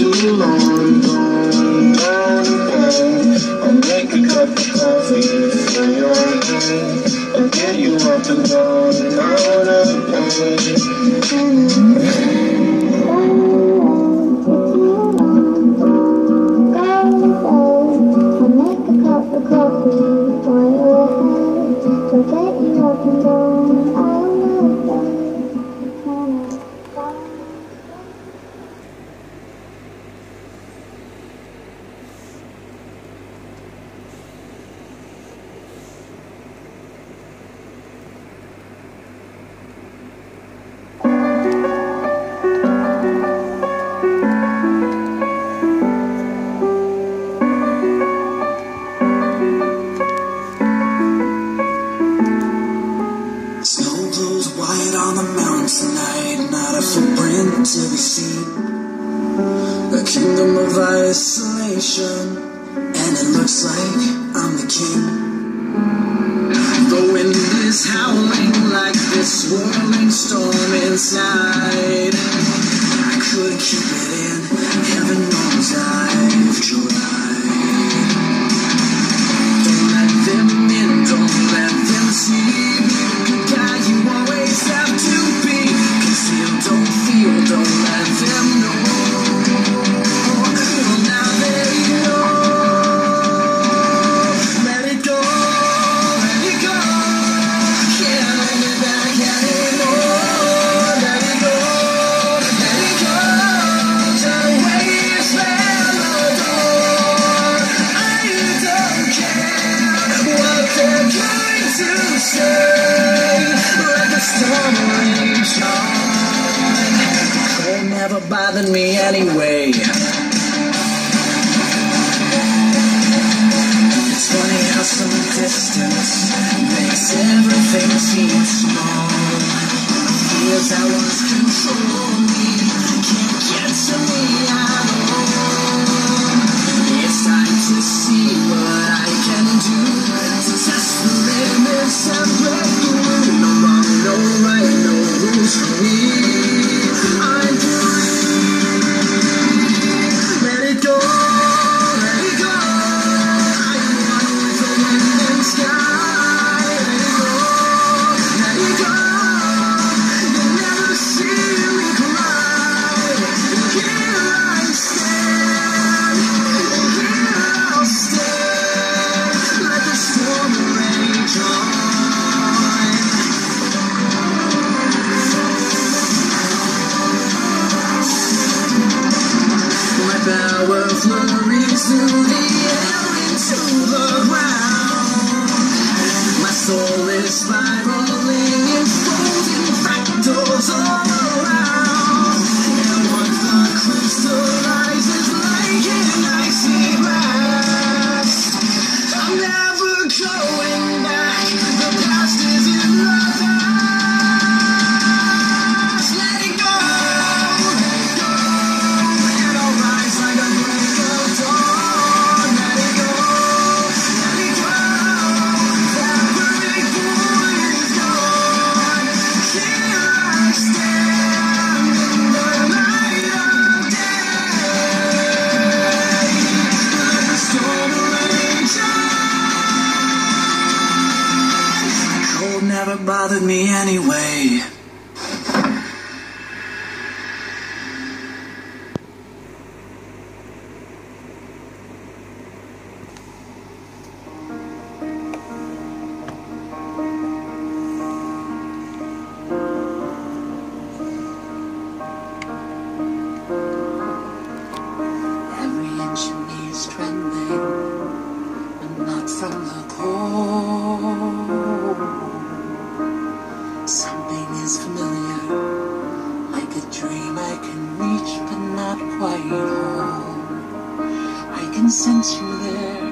too long. I'll make a cup of coffee for your get you up the down and out of pain. On the mountain tonight, not a footprint to be seen. A kingdom of isolation, and it looks like I'm the king. The wind is howling like this swirling storm inside. never bothered me anyway. It's funny how some distance makes everything seem small. Feels I lost control. soul is mine. I can sense you there,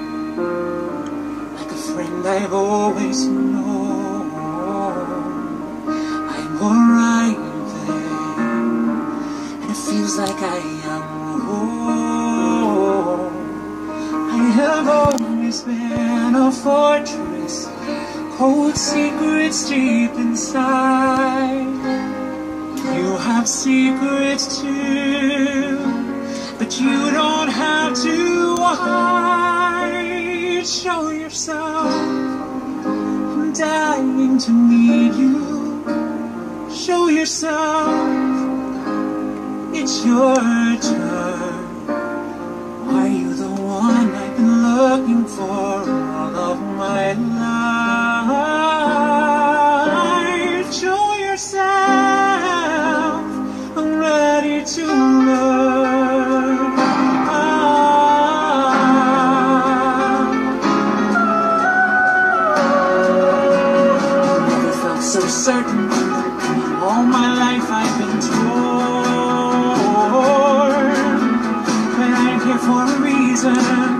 like a friend I've always known. I'm alright there, and it feels like I am home. I have always been a fortress, cold secrets deep inside. You have secrets too. You don't have to hide. Show yourself. I'm dying to need you. Show yourself. It's your turn. certain. All my life I've been torn. But I'm here for a reason.